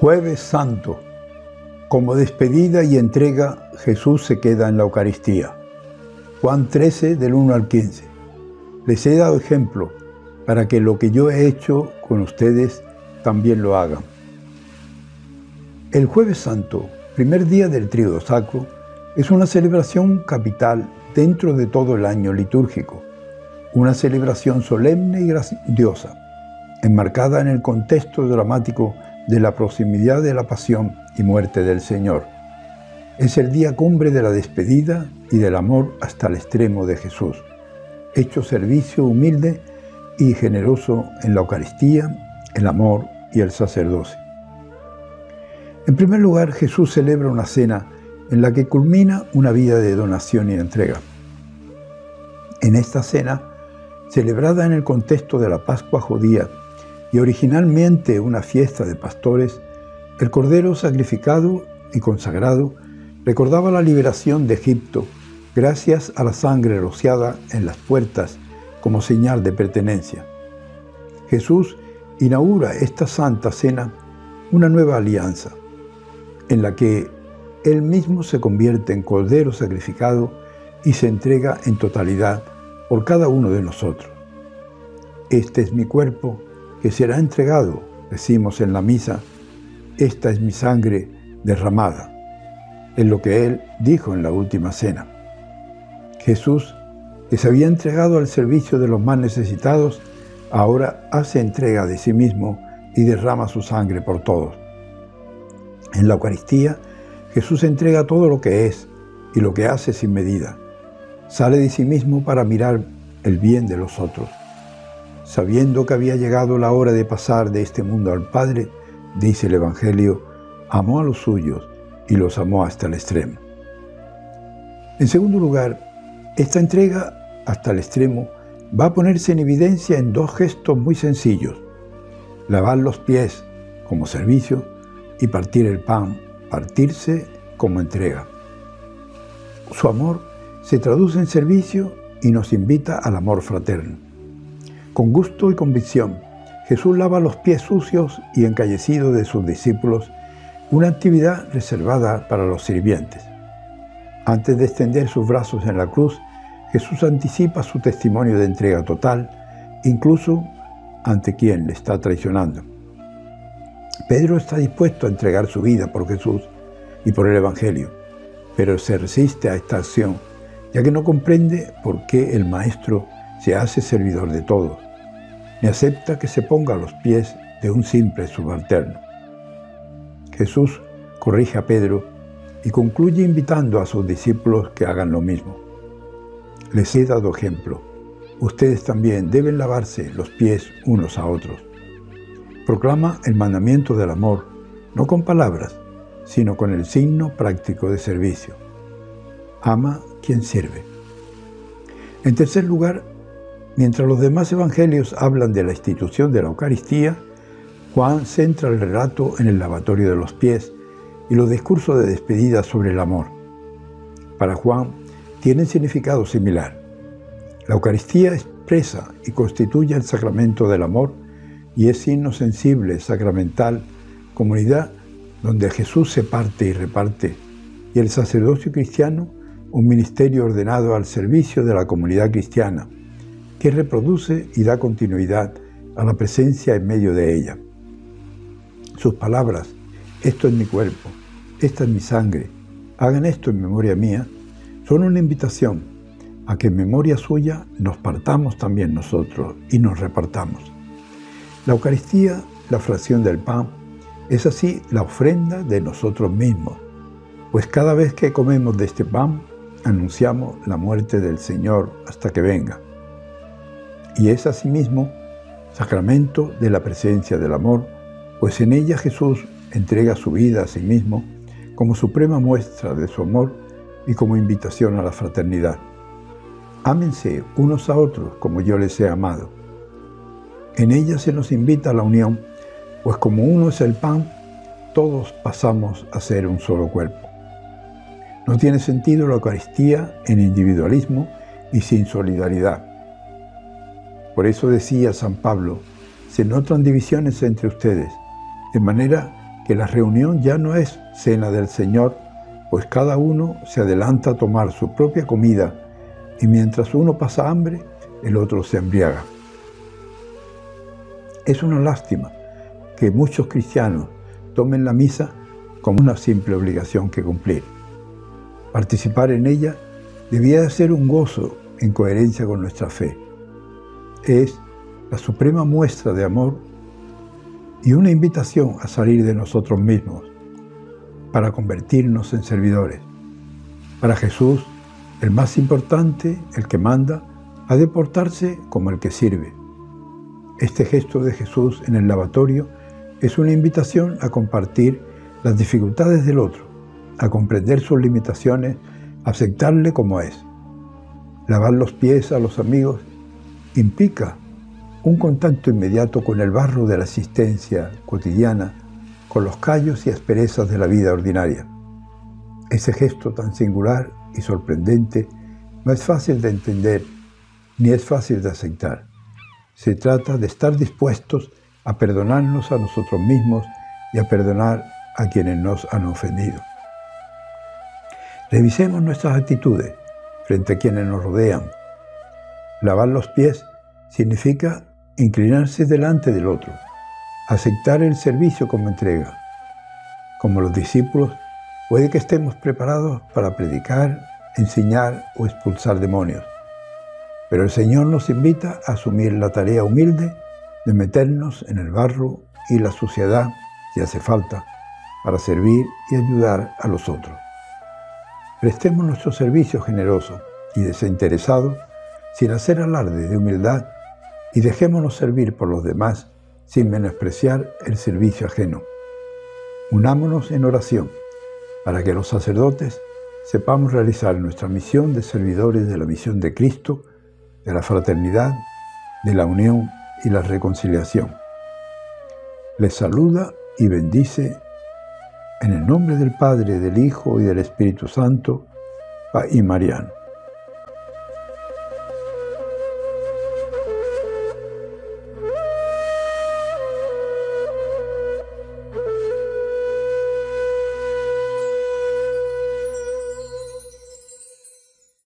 Jueves Santo. Como despedida y entrega, Jesús se queda en la Eucaristía. Juan 13 del 1 al 15. Les he dado ejemplo para que lo que yo he hecho con ustedes también lo hagan. El Jueves Santo, primer día del Tríodo Sacro, es una celebración capital dentro de todo el año litúrgico, una celebración solemne y grandiosa, enmarcada en el contexto dramático de la proximidad de la pasión y muerte del Señor. Es el día cumbre de la despedida y del amor hasta el extremo de Jesús, hecho servicio humilde y generoso en la Eucaristía, el amor y el sacerdocio. En primer lugar, Jesús celebra una cena en la que culmina una vida de donación y entrega. En esta cena, celebrada en el contexto de la Pascua judía y originalmente una fiesta de pastores, el cordero sacrificado y consagrado recordaba la liberación de Egipto gracias a la sangre rociada en las puertas como señal de pertenencia. Jesús inaugura esta santa cena una nueva alianza, en la que Él mismo se convierte en cordero sacrificado y se entrega en totalidad por cada uno de nosotros. Este es mi cuerpo que será entregado, decimos en la misa, esta es mi sangre derramada, es lo que Él dijo en la última cena. Jesús, que se había entregado al servicio de los más necesitados, ahora hace entrega de sí mismo y derrama su sangre por todos. En la Eucaristía, Jesús entrega todo lo que es y lo que hace sin medida. Sale de sí mismo para mirar el bien de los otros. Sabiendo que había llegado la hora de pasar de este mundo al Padre, dice el Evangelio, amó a los suyos y los amó hasta el extremo. En segundo lugar, esta entrega hasta el extremo va a ponerse en evidencia en dos gestos muy sencillos. Lavar los pies como servicio y partir el pan, partirse como entrega. Su amor se traduce en servicio y nos invita al amor fraterno. Con gusto y convicción, Jesús lava los pies sucios y encallecidos de sus discípulos, una actividad reservada para los sirvientes. Antes de extender sus brazos en la cruz, Jesús anticipa su testimonio de entrega total, incluso ante quien le está traicionando. Pedro está dispuesto a entregar su vida por Jesús y por el Evangelio, pero se resiste a esta acción, ya que no comprende por qué el Maestro se hace servidor de todos, ni acepta que se ponga a los pies de un simple subalterno. Jesús corrige a Pedro y concluye invitando a sus discípulos que hagan lo mismo. Les he dado ejemplo. Ustedes también deben lavarse los pies unos a otros. Proclama el mandamiento del amor, no con palabras, sino con el signo práctico de servicio. Ama quien sirve. En tercer lugar, Mientras los demás evangelios hablan de la institución de la Eucaristía, Juan centra el relato en el lavatorio de los pies y los discursos de despedida sobre el amor. Para Juan, tienen significado similar. La Eucaristía expresa y constituye el sacramento del amor y es signo sensible, sacramental, comunidad donde Jesús se parte y reparte, y el sacerdocio cristiano, un ministerio ordenado al servicio de la comunidad cristiana que reproduce y da continuidad a la presencia en medio de ella. Sus palabras, esto es mi cuerpo, esta es mi sangre, hagan esto en memoria mía, son una invitación a que en memoria suya nos partamos también nosotros y nos repartamos. La Eucaristía, la fracción del pan, es así la ofrenda de nosotros mismos, pues cada vez que comemos de este pan, anunciamos la muerte del Señor hasta que venga y es asimismo sacramento de la presencia del amor, pues en ella Jesús entrega su vida a sí mismo como suprema muestra de su amor y como invitación a la fraternidad. Ámense unos a otros como yo les he amado. En ella se nos invita a la unión, pues como uno es el pan, todos pasamos a ser un solo cuerpo. No tiene sentido la Eucaristía en individualismo y sin solidaridad. Por eso decía San Pablo, se notan divisiones entre ustedes, de manera que la reunión ya no es cena del Señor, pues cada uno se adelanta a tomar su propia comida y mientras uno pasa hambre, el otro se embriaga. Es una lástima que muchos cristianos tomen la misa como una simple obligación que cumplir. Participar en ella debía de ser un gozo en coherencia con nuestra fe. Es la suprema muestra de amor y una invitación a salir de nosotros mismos para convertirnos en servidores. Para Jesús, el más importante, el que manda, ha de portarse como el que sirve. Este gesto de Jesús en el lavatorio es una invitación a compartir las dificultades del otro, a comprender sus limitaciones, aceptarle como es. Lavar los pies a los amigos implica un contacto inmediato con el barro de la existencia cotidiana, con los callos y asperezas de la vida ordinaria. Ese gesto tan singular y sorprendente no es fácil de entender ni es fácil de aceptar. Se trata de estar dispuestos a perdonarnos a nosotros mismos y a perdonar a quienes nos han ofendido. Revisemos nuestras actitudes frente a quienes nos rodean. Lavar los pies significa inclinarse delante del otro, aceptar el servicio como entrega. Como los discípulos, puede que estemos preparados para predicar, enseñar o expulsar demonios. Pero el Señor nos invita a asumir la tarea humilde de meternos en el barro y la suciedad, si hace falta, para servir y ayudar a los otros. Prestemos nuestro servicio generoso y desinteresado sin hacer alarde de humildad y dejémonos servir por los demás sin menospreciar el servicio ajeno. Unámonos en oración para que los sacerdotes sepamos realizar nuestra misión de servidores de la misión de Cristo, de la fraternidad, de la unión y la reconciliación. Les saluda y bendice en el nombre del Padre, del Hijo y del Espíritu Santo, y Mariano.